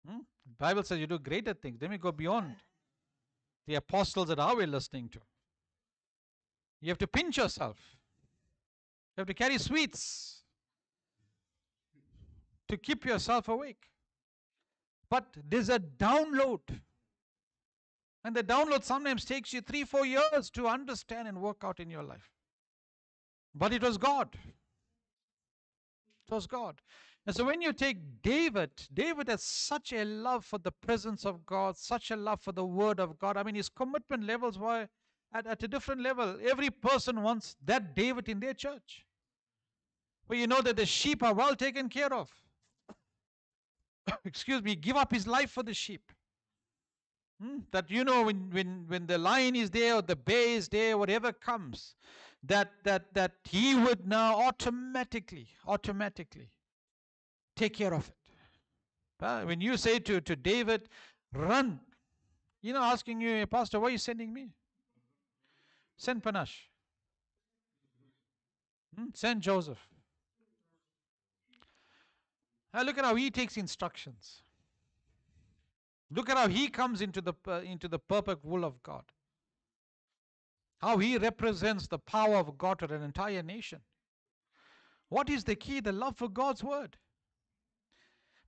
Speaker 1: Hmm? The Bible says you do greater things. Let me go beyond the apostles that are we listening to. You have to pinch yourself. You have to carry sweets to keep yourself awake. But there's a download. And the download sometimes takes you three, four years to understand and work out in your life. But it was God. It was God. And so when you take David, David has such a love for the presence of God, such a love for the word of God. I mean, his commitment levels were at, at a different level. Every person wants that David in their church. Where you know that the sheep are well taken care of. Excuse me, give up his life for the sheep. Hmm? That you know when, when, when the lion is there or the bear is there, whatever comes, that that that he would now automatically, automatically take care of it. Uh, when you say to, to David, run, you know, asking you, Pastor, why are you sending me? Send Panache. Hmm? Send Joseph. Now look at how he takes instructions. Look at how he comes into the, uh, into the perfect will of God. How he represents the power of God to an entire nation. What is the key? The love for God's word.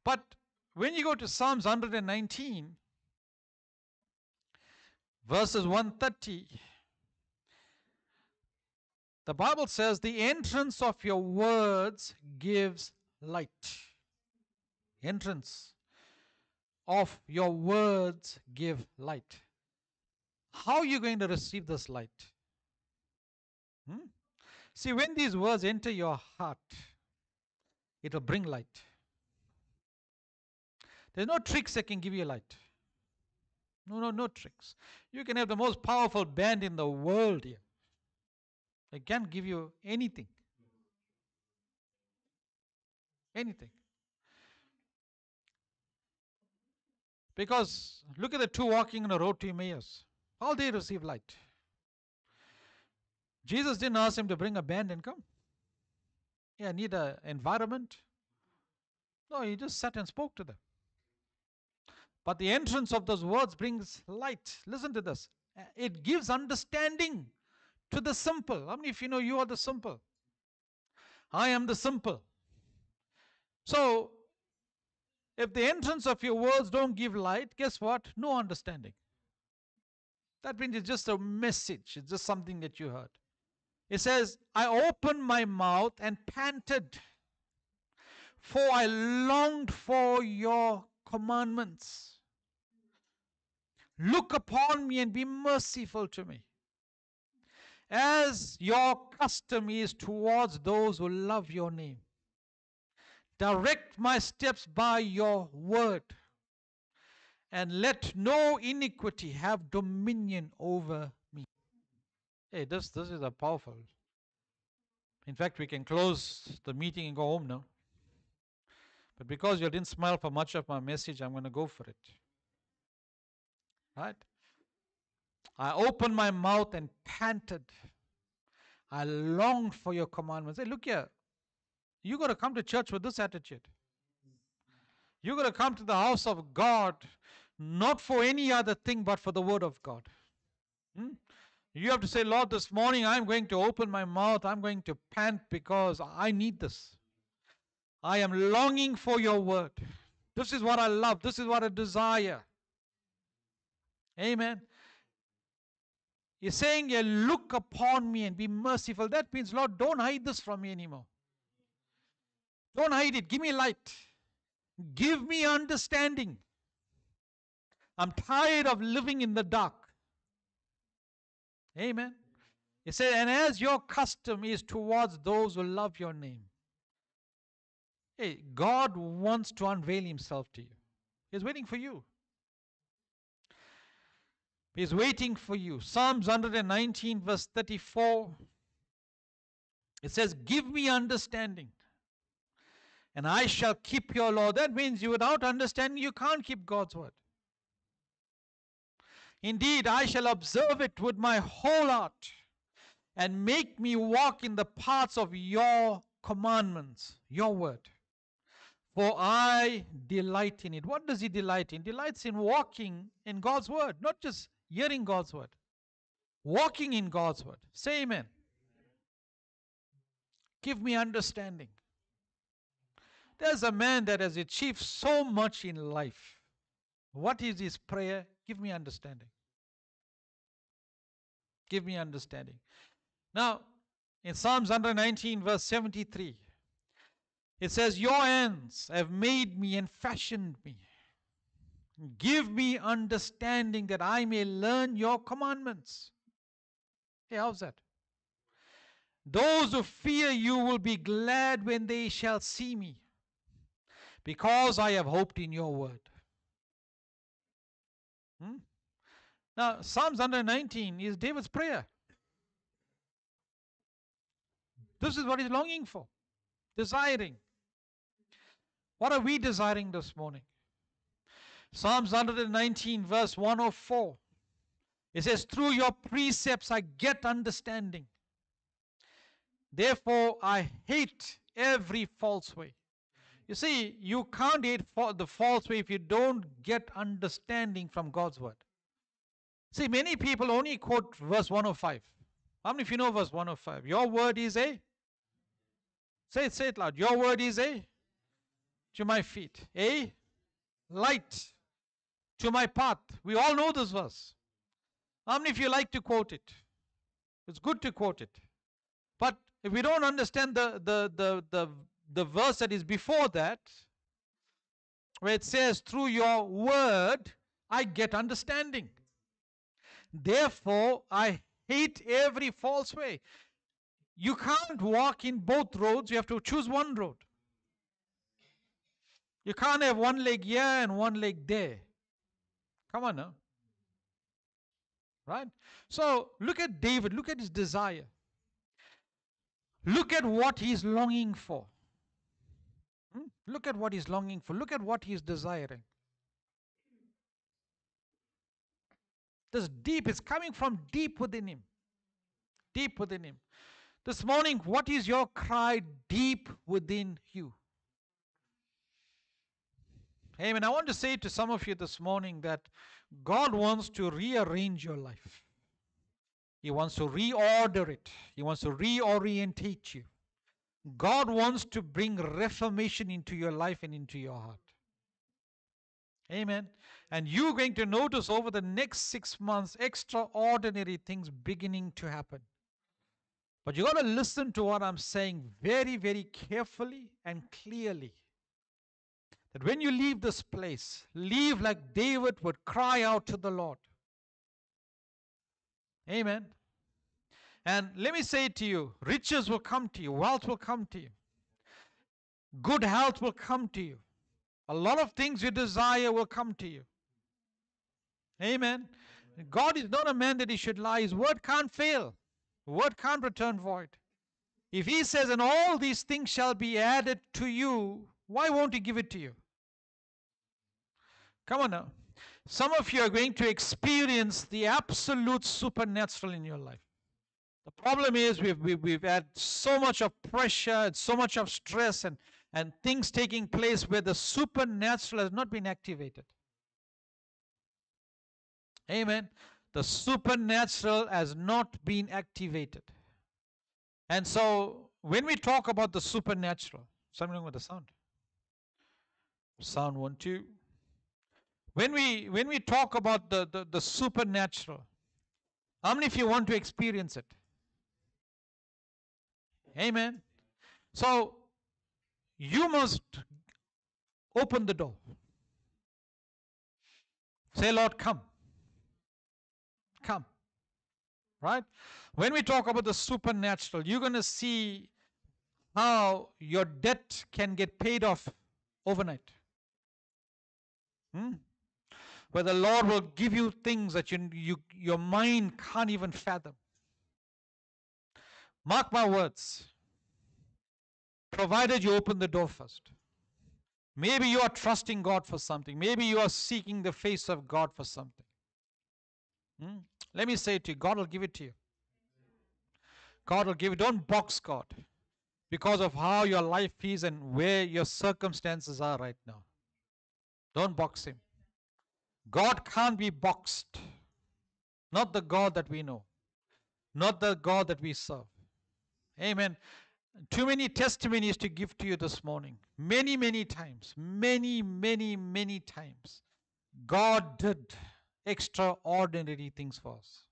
Speaker 1: But when you go to Psalms 119, verses 130, the Bible says, The entrance of your words gives light. Entrance of your words give light. How are you going to receive this light? Hmm? See, when these words enter your heart, it will bring light. There's no tricks that can give you light. No, no, no tricks. You can have the most powerful band in the world here. They can't give you anything. Anything. Because look at the two walking on the road to Emmaus. How they receive light. Jesus didn't ask him to bring a band and come. Yeah, need an environment. No, he just sat and spoke to them. But the entrance of those words brings light. Listen to this. Uh, it gives understanding to the simple. How many of you know you are the simple? I am the simple. So, if the entrance of your words don't give light, guess what? No understanding. That means it's just a message, it's just something that you heard. It says, I opened my mouth and panted, for I longed for your commandments. Look upon me and be merciful to me as your custom is towards those who love your name. Direct my steps by your word, and let no iniquity have dominion over me. Hey, this, this is a powerful. In fact, we can close the meeting and go home now. But because you didn't smile for much of my message, I'm going to go for it. Right? I opened my mouth and panted. I longed for your commandments. Hey, look here. You got to come to church with this attitude. You got to come to the house of God not for any other thing but for the word of God. Hmm? You have to say, Lord, this morning I'm going to open my mouth. I'm going to pant because I need this. I am longing for your word. This is what I love. This is what I desire. Amen. He's saying, yeah, Look upon me and be merciful. That means, Lord, don't hide this from me anymore. Don't hide it. Give me light. Give me understanding. I'm tired of living in the dark. Amen. He said, And as your custom is towards those who love your name. Hey, God wants to unveil himself to you. He's waiting for you. He's waiting for you. Psalms 119, verse 34. It says, Give me understanding, and I shall keep your law. That means you, without understanding, you can't keep God's word. Indeed, I shall observe it with my whole heart and make me walk in the paths of your commandments, your word. For I delight in it. What does he delight in? Delights in walking in God's word, not just hearing God's word. Walking in God's word. Say amen. Give me understanding. There's a man that has achieved so much in life. What is his prayer? Give me understanding. Give me understanding. Now, in Psalms 119, verse 73, it says, Your hands have made me and fashioned me. Give me understanding that I may learn your commandments. Hey, how's that? Those who fear you will be glad when they shall see me, because I have hoped in your word. Hmm? Now, Psalms 119 is David's prayer. This is what he's longing for, desiring. What are we desiring this morning? Psalms 119, verse 104. It says, Through your precepts I get understanding. Therefore I hate every false way. You see, you can't hate the false way if you don't get understanding from God's word. See, many people only quote verse 105. How many of you know verse 105? Your word is a. Say it, say it loud. Your word is a. To my feet. A light to my path. We all know this verse. How many of you like to quote it? It's good to quote it. But if we don't understand the, the, the, the, the verse that is before that, where it says, Through your word I get understanding. Therefore, I hate every false way. You can't walk in both roads, you have to choose one road. You can't have one leg here and one leg there. Come on now. Right? So look at David, look at his desire. Look at what he's longing for. Hmm? Look at what he's longing for. Look at what he's desiring. This deep is coming from deep within him. Deep within him. This morning, what is your cry deep within you? Amen. I want to say to some of you this morning that God wants to rearrange your life. He wants to reorder it. He wants to reorientate you. God wants to bring reformation into your life and into your heart. Amen. And you're going to notice over the next six months extraordinary things beginning to happen. But you got to listen to what I'm saying very, very carefully and clearly. That when you leave this place, leave like David would cry out to the Lord. Amen. And let me say to you riches will come to you, wealth will come to you, good health will come to you. A lot of things you desire will come to you. Amen. God is not a man that he should lie. His word can't fail, word can't return void. If he says, and all these things shall be added to you, why won't he give it to you? Come on now. Some of you are going to experience the absolute supernatural in your life. The problem is we've, we've, we've had so much of pressure and so much of stress and, and things taking place where the supernatural has not been activated. Amen. The supernatural has not been activated. And so when we talk about the supernatural, something with the sound. Sound one, two. When we when we talk about the, the, the supernatural, how many of you want to experience it? Amen. So you must open the door. Say, Lord, come. Come. Right? When we talk about the supernatural, you're going to see how your debt can get paid off overnight. Hmm? where the Lord will give you things that you, you, your mind can't even fathom. Mark my words. Provided you open the door first. Maybe you are trusting God for something. Maybe you are seeking the face of God for something. Hmm? Let me say to you, God will give it to you. God will give it. Don't box God because of how your life is and where your circumstances are right now. Don't box Him. God can't be boxed. Not the God that we know, not the God that we serve. Amen. Too many testimonies to give to you this morning. Many, many times, many, many, many times, God did extraordinary things for us.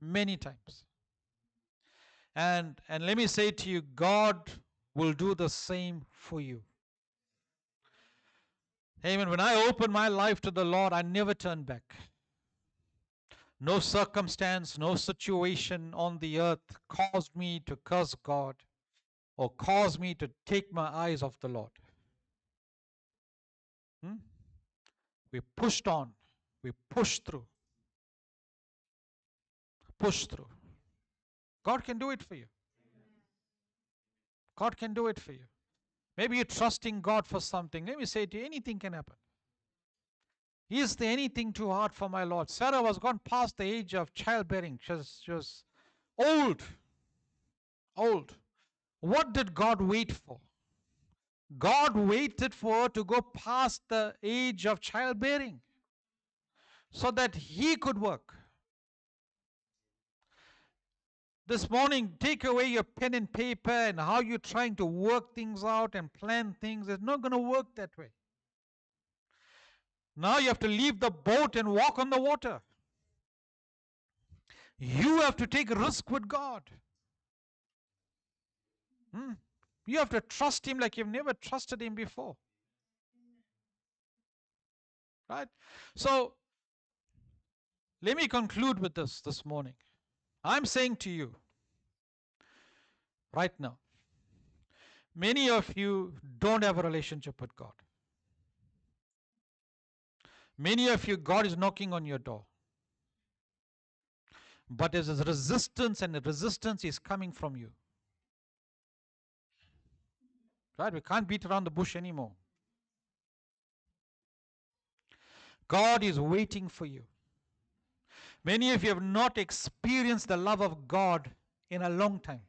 Speaker 1: Many times. And, and let me say to you, God will do the same for you. Amen. When I opened my life to the Lord, I never turned back. No circumstance, no situation on the earth caused me to curse God or caused me to take my eyes off the Lord. Hmm? We pushed on, we pushed through. Push through. God can do it for you. God can do it for you. Maybe you're trusting God for something. Let me say to you, anything can happen. Is there anything too hard for my Lord? Sarah was gone past the age of childbearing. She was, she was old. Old. What did God wait for? God waited for her to go past the age of childbearing so that He could work. This morning, take away your pen and paper and how you're trying to work things out and plan things. It's not going to work that way. Now you have to leave the boat and walk on the water. You have to take a risk with God. Hmm? You have to trust Him like you've never trusted Him before. Right? So, let me conclude with this this morning. I'm saying to you right now, many of you don't have a relationship with God. Many of you, God is knocking on your door. But there's resistance, and the resistance is coming from you. Right? We can't beat around the bush anymore. God is waiting for you. Many of you have not experienced the love of God in a long time.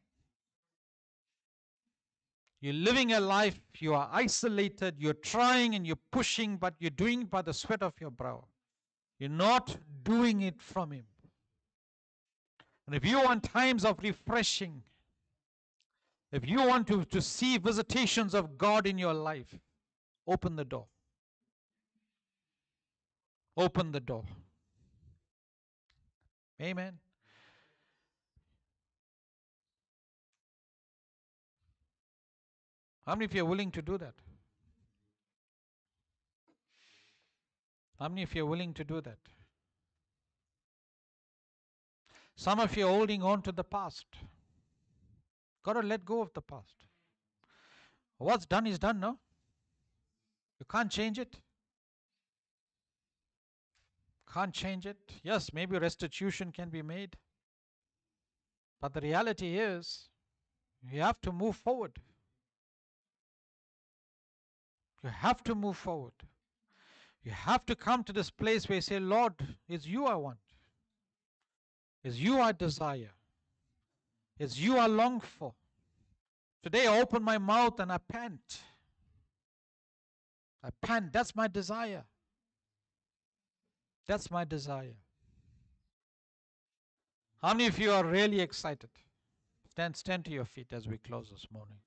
Speaker 1: You're living a life, you are isolated, you're trying and you're pushing, but you're doing it by the sweat of your brow. You're not doing it from Him. And if you want times of refreshing, if you want to, to see visitations of God in your life, open the door. Open the door. Amen. How many of you are willing to do that? How many of you are willing to do that? Some of you are holding on to the past. Got to let go of the past. What's done is done, no? You can't change it. Can't change it. Yes, maybe restitution can be made. But the reality is, you have to move forward. You have to move forward. You have to come to this place where you say, Lord, it's you I want. It's you I desire. It's you I long for. Today I open my mouth and I pant. I pant. That's my desire. That's my desire. How many of you are really excited? Stand, stand to your feet as we close this morning.